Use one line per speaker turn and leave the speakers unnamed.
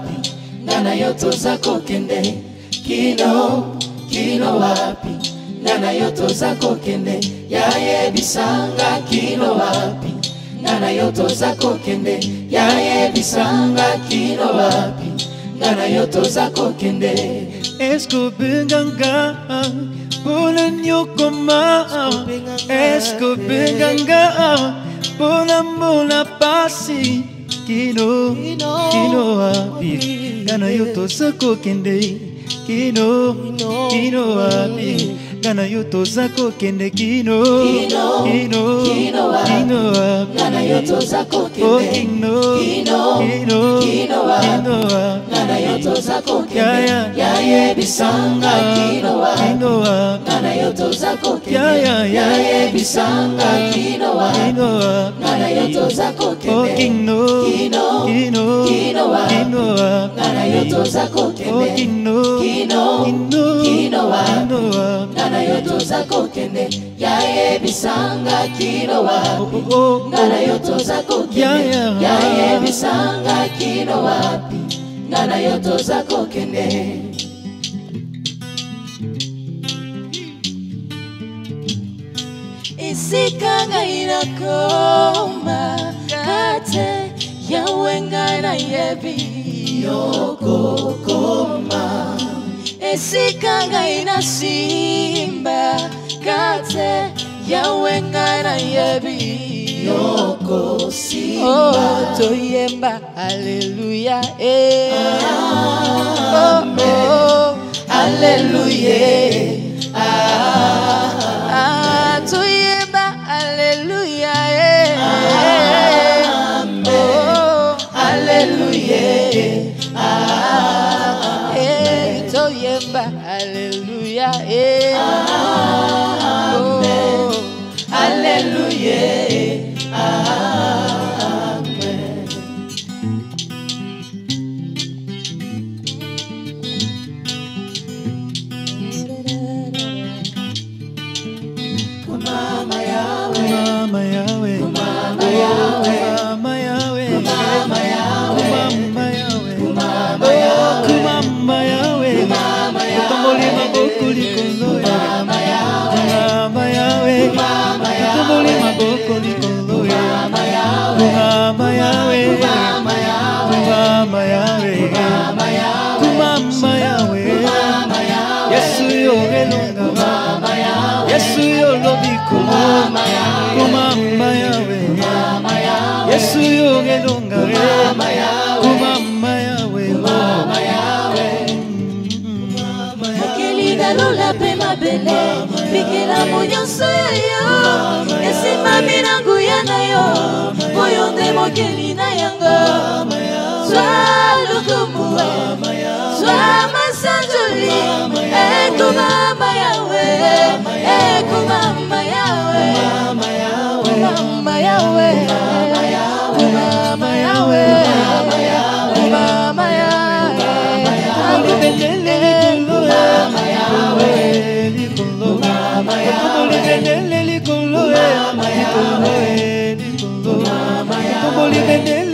wapi nga na yo toza kokende kino kino wapi nga na yo toza kokende yayebisanga kino wapi nga na yo toza kokende yayebisanga kino wapi nga na yo toza kokende eskobenganga mpona nyokoma eskobenganga mpona mbula pasi kino kino wapi nga na yo toza kokende kino kino wapi nga na yo toza kokende kino kino kino wapi yayebisanga kino wapi Oh, kino Kino kino yoto yoto zako zako nayo toza kokeyayebisanga kinowa nga nayo toza kokekinowa nga nayo toza kokekinowa oh, nga nayo toza kokende yayebisanga kinowa oh, nga nayo toza kokende yayebisanga
kinowapi nga yoto zako kokende esika ngai nakoma kate yawe ngai nayebi yokokoma esika ngai nasimba kate yawe ngai nayebi yokosimba oh, toyemba aleluya e eh. oh, oh, oh. aleluya remember. Hallelujah. Hey. Eh. Amen. Oh. Hallelujah. Amen.
Kumama Yahweh. Kumama Yahweh. Kumama Yahweh. kuliko loe yawe mama yawe mama yawe yawe mama yawe mama yawe mama yawe yawe yawe yesu yo yawe yesu
ebele bikelamu nyonso ya yo esimami na nguya na yo oyo nde mokeli na yango zwa lukumbue zwa masanjoli ekomama yawe ekomama yawe mama yawe mama yawe mama yawe mama yawe
Tumbo libre en el